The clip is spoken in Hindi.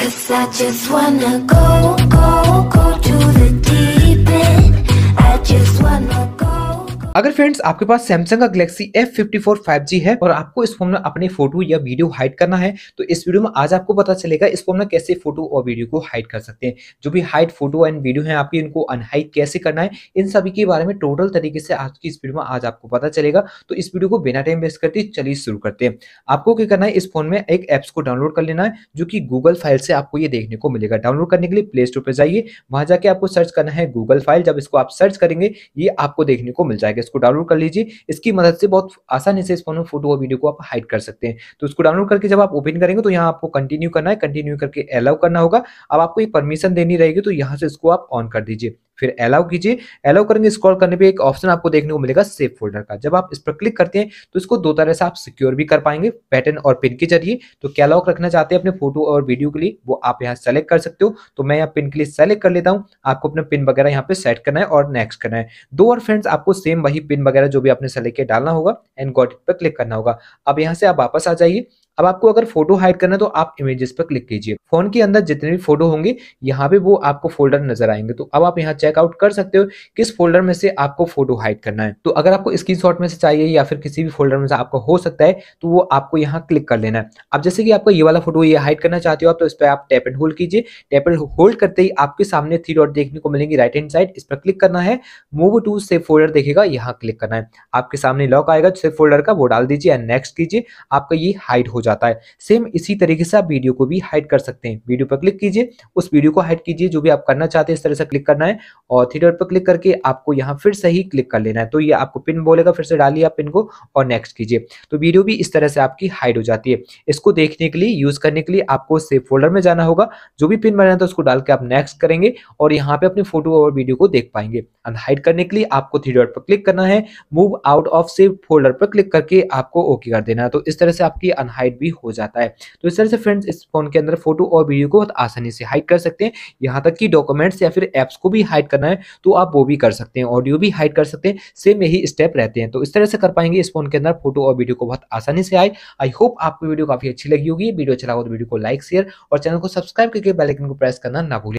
Cause I just wanna go, go, go to the deep अगर फ्रेंड्स आपके पास सैमसंग का गैलेक्सी F54 5G है और आपको इस फ़ोन में अपने फ़ोटो या वीडियो हाइड करना है तो इस वीडियो में आज आपको पता चलेगा इस फ़ोन में कैसे फ़ोटो और वीडियो को हाइड कर सकते हैं। जो भी हाइड फ़ोटो एंड वीडियो है आपकी, इनको अनहाइड कैसे करना है, इन सभी के बारे में टोटल तरीके से आज की इस वीडियो में आज आपको पता चलेगा। तो इस वीडियो को बिना टाइम वेस्ट करते चलिए शुरू करते हैं। आपको क्या करना है, इस फ़ोन में एक एप्स को डाउनलोड कर लेना है, जो कि गूगल फ़ाइल से आपको ये देखने को मिलेगा। डाउनलोड करने के लिए प्ले स्टोर पर जाइए, वहाँ जाके आपको सर्च करना है गूगल फ़ाइल जब इसको आप सर्च करेंगे, ये आपको देखने को मिल जाएगा। इसको डाउनलोड कर लीजिए। इसकी मदद से बहुत आसानी से इस फ़ोन में फ़ोटो और वीडियो को आप हाइड कर सकते हैं। तो इसको डाउनलोड करके जब आप ओपन करेंगे तो यहाँ आपको कंटिन्यू करना है। कंटिन्यू करके अलाउ करना होगा। अब आपको ये परमिशन देनी रहेगी तो यहाँ से इसको आप ऑन कर दीजिए। फिर अलाउ कीजिए। अलाउ करेंगे स्क्रॉल करने पे एक ऑप्शन आपको देखने को मिलेगा सेव फोल्डर का। जब आप इस पर क्लिक करते हैं तो इसको दो तरह से आप सिक्योर भी कर पाएँगे पैटर्न और पिन के ज़रिए। तो क्या लॉक रखना चाहते हैं अपने फ़ोटो और वीडियो के लिए? वो आप यहाँ सेलेक्ट कर सकते हो। तो मैं यहाँ पिन के लिए सेलेक्ट कर लेता हूँ। आपको अपना पिन वगैरह यहाँ पे सेट करना है और नेक्स्ट करना है। दो और फ्रेंड्स आपको सेम वही पिन वगैरह जो भी आपने सेलेक्ट किया, डालना होगा एंड इट पर क्लिक करना होगा। अब यहाँ से आप वापस आ जाइए। अब आपको अगर फ़ोटो हाइड करना है तो आप इमेजेस पर क्लिक कीजिए। फ़ोन के अंदर जितने भी फ़ोटो होंगे, यहाँ पे वो आपको फोल्डर नज़र आएँगे। तो अब आप यहाँ चेकआउट कर सकते हो किस फोल्डर में से आपको फ़ोटो हाइड करना है। तो अगर आपको स्क्रीन में से चाहिए या फिर किसी भी फोल्डर में से आपको हो सकता है तो वो आपको यहाँ क्लिक कर लेना है। अब जैसे कि आपको ये वाला फ़ोटो ये हाइड करना चाहते हो आप तो इस पर आप टैप एंड होल्ड कीजिए। टैप एंड होल्ड करते ही आपके सामने थ्री डॉट देखने को मिलेंगे राइट हैंड साइड इस पर क्लिक करना है। मूव टू सेव फोल्डर देखेगा, यहाँ क्लिक करना है। आपके सामने लॉक आएगा सेव फोल्डर का, वो डाल दीजिए एंड नेक्स्ट कीजिए। आपका ये हाइड हो जाता है। सेम इसी तरीके से आप वीडियो को भी हाइड कर सकते हैं। वीडियो पर क्लिक कीजिए, उस वीडियो को हाइड कीजिए, जो भी आप करना चाहते हैं, इस तरह से क्लिक करना है और डॉट पर क्लिक करके आपको यहाँ फिर से ही क्लिक कर लेना है। तो ये आपको पिन बोलेगा, फिर से डालिए आप पिन को और नेक्स्ट कीजिए। तो वीडियो भी इस तरह से आपकी हाइड हो जाती है। इसको देखने के लिए यूज़ करने के लिए आपको सेव फोल्डर में जाना होगा। जो भी पिन बनाना था, उसको डाल के आप नेक्स्ट करेंगे और यहाँ पे अपनी फ़ोटो और वीडियो को देख पाएँगे। अनहाइड करने के लिए आपको थ्री डॉट पर क्लिक करना है। Move out of save folder पर क्लिक करके आपको ओके कर देना है। तो इस तरह से आपकी अनहाइड भी हो जाता है। तो इस तरह से फ्रेंड्स इस फ़ोन के अंदर फ़ोटो और वीडियो को बहुत आसानी से हाइड कर सकते हैं। यहाँ तक कि डॉक्यूमेंट्स या फिर एप्स को भी हाइड करना है तो आप वो भी कर सकते हैं। ऑडियो भी हाइड कर सकते हैं सेम यही स्टेप रहते हैं। तो इस तरह से कर पाएँगे इस फ़ोन के अंदर फ़ोटो और वीडियो को बहुत आसानी से आए। आई होप आपको वीडियो काफ़ी अच्छी लगी होगी। वीडियो अच्छा लगा तो वीडियो को लाइक शेयर और चैनल को सब्सक्राइब करके बेलाइकन को प्रेस करना ना भूलें।